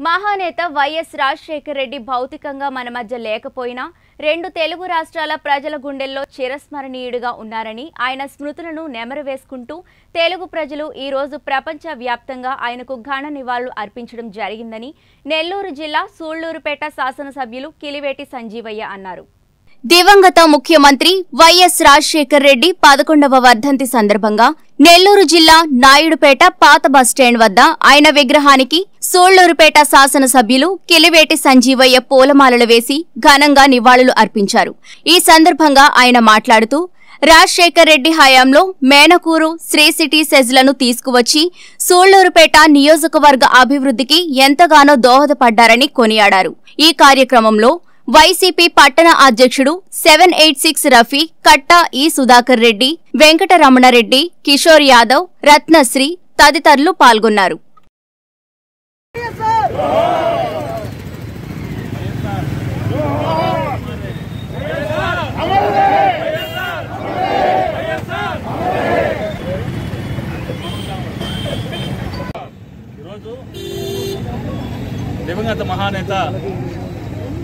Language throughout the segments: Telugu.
మహానేత వైఎస్ రాజశేఖర రెడ్డి భౌతికంగా మన మధ్య లేకపోయినా రెండు తెలుగు రాష్ట్రాల ప్రజల గుండెల్లో చిరస్మరణీయుడిగా ఉన్నారని ఆయన స్మృతులను నెమరవేసుకుంటూ తెలుగు ప్రజలు ఈ రోజు ప్రపంచ వ్యాప్తంగా ఆయనకు ఘన నివాళులు అర్పించడం జరిగిందని నెల్లూరు జిల్లా సూళ్ళూరుపేట శాసనసభ్యులు కిలివేటి సంజీవయ్య అన్నారు. దివంగత ముఖ్యమంత్రి వైఎస్ రాజశేఖర్ రెడ్డి పదకొండవ వర్ధంతి సందర్భంగా నెల్లూరు జిల్లా నాయుడుపేట పాత బస్టాండ్ వద్ద ఆయన విగ్రహానికి సోళ్ళూరుపేట శాసనసభ్యులు కిలివేటి సంజీవయ్య పూలమాలలు వేసి ఘనంగా నివాళులు అర్పించారు. ఈ సందర్భంగా ఆయన మాట్లాడుతూ రాజశేఖర్ రెడ్డి హయాంలో మేనకూరు శ్రీ సిటీ సెజ్లను తీసుకువచ్చి సూళ్ళూరుపేట నియోజకవర్గ అభివృద్ధికి ఎంతగానో దోహదపడ్డారని కొనియాడారు. ఈ కార్యక్రమంలో వైసీపీ పట్టణ అధ్యక్షుడు seven eight six Rafi Katta ఈ సుధాకర్ రెడ్డి వెంకటరమణారెడ్డి కిషోర్ యాదవ్ రత్నశ్రీ తదితరులు పాల్గొన్నారు. దివంగత మహానేత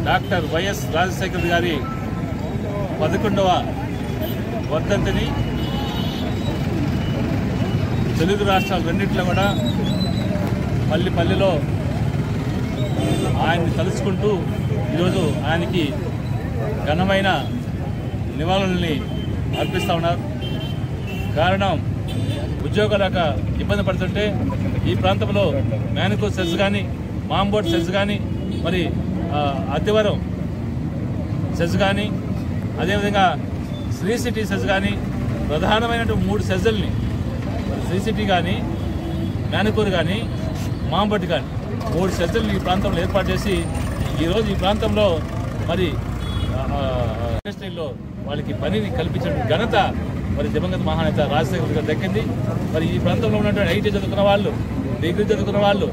డాక్టర్ వైఎస్ రాజశేఖర్ గారి పదకొండవ వర్ధంతిని తెలుగు రాష్ట్రాలు రెండింటిలో కూడా పల్లి పల్లెలో ఆయన్ని తలుచుకుంటూ ఈరోజు ఆయనకి ఘనమైన నివాళుల్ని అర్పిస్తూ ఉన్నారు. కారణం ఉద్యోగాలక ఇబ్బంది పడుతుంటే ఈ ప్రాంతంలో మేనకో సెల్స్ కానీ మాంబోర్డ్ సెల్స్ కానీ మరి అతివరం సెజ్ కానీ అదేవిధంగా శ్రీ సిటీ సెజ్ కానీ ప్రధానమైనటువంటి మూడు సెజ్జల్ని శ్రీ సిటీ కానీ మేనకూరు కానీ మాంబట్ కానీ మూడు సెజ్జల్ని ఈ ప్రాంతంలో ఏర్పాటు చేసి ఈరోజు ఈ ప్రాంతంలో మరి ఇండస్ట్రీలో వాళ్ళకి పనిని కల్పించిన ఘనత మరి దివంగత మహానేత రాజశేఖర్ గారు దక్కింది. మరి ఈ ప్రాంతంలో ఉన్నటువంటి ఐటీ చదువుకున్న వాళ్ళు డిగ్రీ చదువుకున్న వాళ్ళు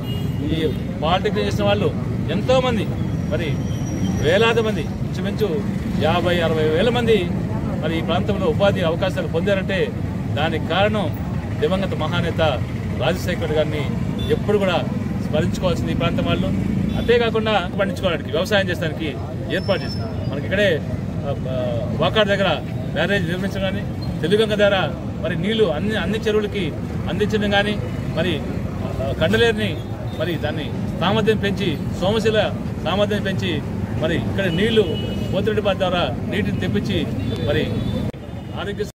ఈ పాలిటెక్నిక్ చేసిన వాళ్ళు ఎంతోమంది మరి వేలాది మంది ఇంచుమించు యాభై అరవై వేల మంది మరి ఈ ప్రాంతంలో ఉపాధి అవకాశాలు పొందారంటే దానికి కారణం దివంగత మహానేత రాజశేఖర్ గారిని ఎప్పుడు కూడా స్మరించుకోవాల్సింది ఈ ప్రాంతం వాళ్ళు. అంతేకాకుండా పండించుకోవడానికి వ్యవసాయం చేసడానికి ఏర్పాటు చేశారు. మనకి ఇక్కడే ఆ, వాకాడ్ దగ్గర బ్యారేజ్ నిర్మించడం కానీ తెలుగంగ ద్వారా మరి నీళ్ళు అన్ని అన్ని చెరువులకి అందించడం కానీ మరి కండలేరుని మరి దాన్ని సామర్థ్యం పెంచి సోమశిల సామర్థ్యం పెంచి మరి ఇక్కడ నీళ్ళు పోతిరెడ్డి ద్వారా నీటిని తెప్పించి మరి ఆరోగ్య